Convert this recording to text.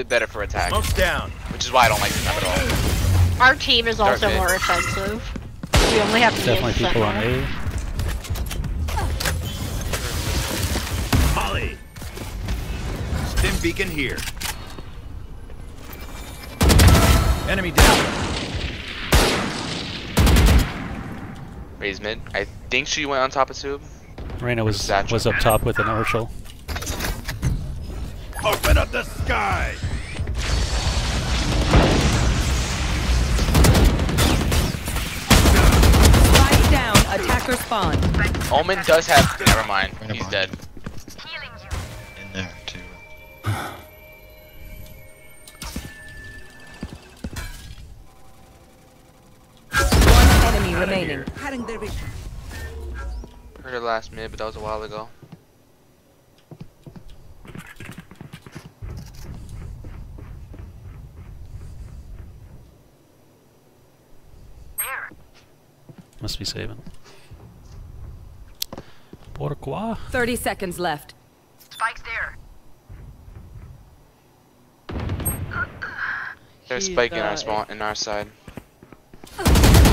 bit better for attack, Smoke's down. which is why I don't like this map at all. Our team is also Dark mid. more offensive. We only have to Definitely use people on Sentinel. A. Holly. Stim beacon here. Enemy down. Raze mid. I think she went on top of Sub. Reyna was was up top with an Orchel. Open up the sky. Attacker spawn. Omen does have. Never mind. Never He's mind. dead. in there too. One enemy Outta remaining. here. Heard her last mid, but that was a while ago. Must be saving. Pourquoi? 30 seconds left. They're spiking our spawn in our side. Just a scratch.